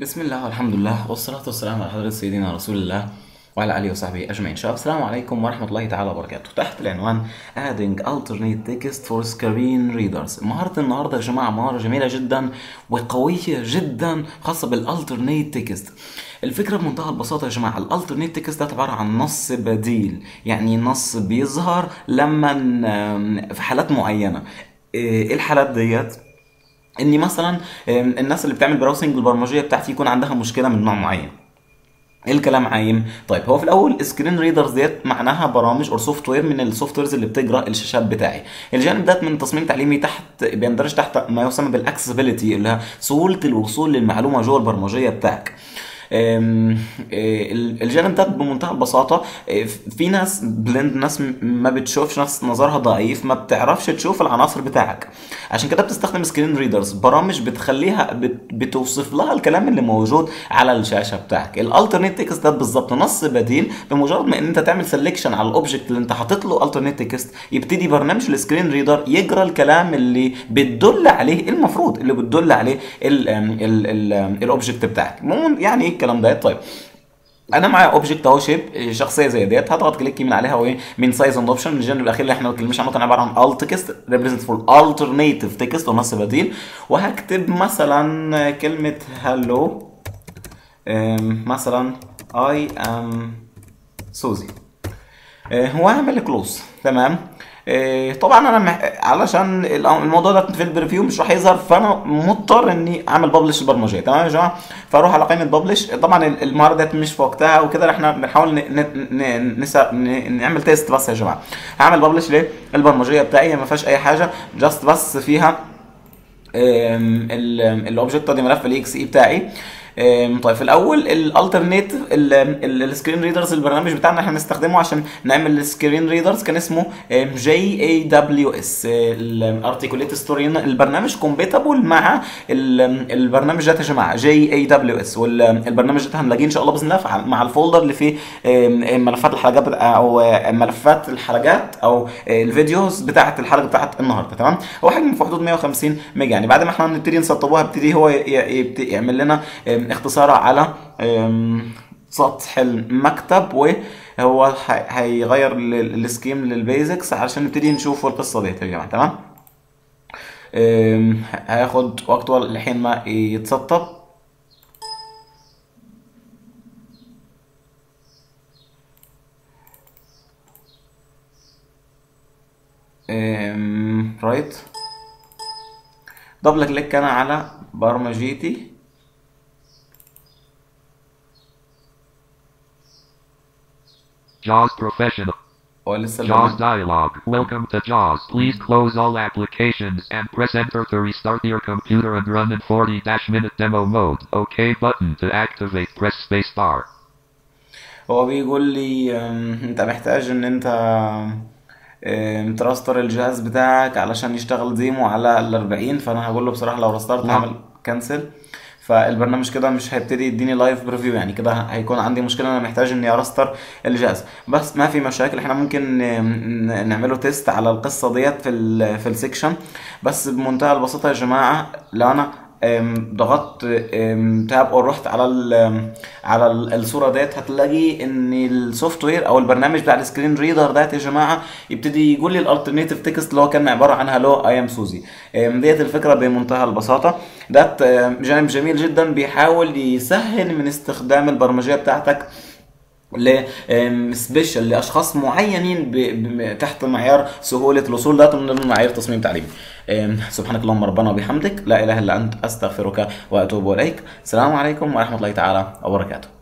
بسم الله والحمد لله والصلاة والسلام على حضرة سيدنا رسول الله وعلى آله وصحبه أجمعين. شباب السلام عليكم ورحمة الله تعالى وبركاته. تحت العنوان Adding Alternate Text for Screen Readers. مهارة النهاردة يا جماعة مهارة جميلة جدا وقوية جدا خاصة بال alternate text الفكرة بمنتهى البساطة يا جماعة ال alternate text ده عبارة عن نص بديل يعني نص بيظهر لما في حالات معينة. إيه الحالات ديت؟ إني مثلا الناس اللي بتعمل browsing البرمجية بتاعتي يكون عندها مشكلة من نوع معين. إيه الكلام عايم؟ طيب هو في الأول screen readers ديت معناها برامج أو software من ال softwares اللي بتقرأ الشاشات بتاعي. الجانب ده من تصميم تعليمي تحت بيندرج تحت ما يسمى بال accessibility اللي هي سهولة الوصول للمعلومة جوه البرمجية بتاعك. إيه، الجانب ده بمنتهى البساطة إيه، في ناس blind ناس ما بتشوفش ناس نظرها ضعيف ما بتعرفش تشوف العناصر بتاعك. عشان كده بتستخدم screen readers برامج بتخليها بت- بتوصف لها الكلام اللي موجود على الشاشة بتاعك. ال alternate text ده بالظبط نص بديل بمجرد ما إن أنت تعمل selection على ال object اللي أنت حاطط له alternate text يبتدي برنامج ال screen reader يقرأ الكلام اللي بتدل عليه المفروض اللي بتدل عليه ال object بتاعك. يعني الكلام ده. طيب أنا معايا object اهو shape شخصية زي ديت. هضغط click يمين عليها وإيه من size and option الجانب الأخير اللي إحنا ما اتكلمناش عنه كان عبارة عن alt text represent for alternative text ونص بديل. وهكتب مثلا كلمة hello مثلا I am Suzy وهعمل close تمام؟ طبعا أنا. علشان ال- الموضوع ده في ال preview مش راح يظهر فأنا مضطر إني أعمل publish البرمجيه تمام يا جماعة فأروح على قائمة publish طبعا ال- المهارة ديت مش في وقتها وكده إحنا بنحاول. نعمل test بس يا جماعة هعمل publish ليه البرمجيه بتاعي ما فيهاش أي حاجة just بس فيها ال object دي ملف ال EXE بتاعي أم، طيب في الأول ال alternate ال screen readers البرنامج بتاعنا إحنا بنستخدمه عشان نعمل ال screen readers كان اسمه JAWS ال Articulate Storyline البرنامج compatible مع ال- البرنامج ده يا جماعة JAWS والبرنامج ده هنلاقيه إن شاء الله بإذن الله مع ال folder اللي فيه أم، ملفات الحلقات أو ملفات الحلقات أو ال videos بتاعة الحلقة بتاعة النهارده. تمام؟ هو حجمه في حدود 150 ميجا. يعني بعد ما إحنا نبتدي نسطبوها بيبتدي هو يعمل لنا أم، اختصار على سطح المكتب وهو هيغير ال- scheme لل basics علشان نبتدي نشوف القصة ديت يا جماعة تمام؟ هياخد وقت لحين ما يتسطب. رايت دبل كليك أنا على برمجيتي. JAWS Professional. هو لسه JAWS البرنامج dialog. Welcome to JAWS. Please close all applications and press enter to restart your computer and run in 40-minute demo mode. OK button to activate. Press space bar. هو بيقول لي أم، انت محتاج ان انت أم، تراستر الجهاز بتاعك علشان يشتغل ديمو على ال 40 فانا هقول له بصراحه لو رسترت نعم. هعمل كنسل فالبرنامج كده مش هيبتدي يديني live preview يعني كده هيكون عندي مشكلة أنا محتاج إني أ restart الجهاز. بس ما في مشاكل إحنا ممكن نعمله test على القصة ديت في ال في section بس بمنتهى البساطة يا جماعة لو أنا ضغطت tab أو رحت على على ال- الصورة ديت هتلاقي إن ال software أو البرنامج بتاع ال screen reader ديت يا جماعة يبتدي يقول لي ال alternative text اللي هو كان عبارة عن hello I am Suzy ديت الفكرة بمنتهى البساطة. ده جانب جميل جدا بيحاول يسهل من استخدام البرمجية بتاعتك special لأشخاص معينين. تحت معيار سهولة الوصول. ده من معايير تصميم تعليمي. سبحانك اللهم ربنا وبحمدك. لا إله إلا أنت أستغفرك وأتوب إليك. السلام عليكم ورحمة الله تعالى وبركاته.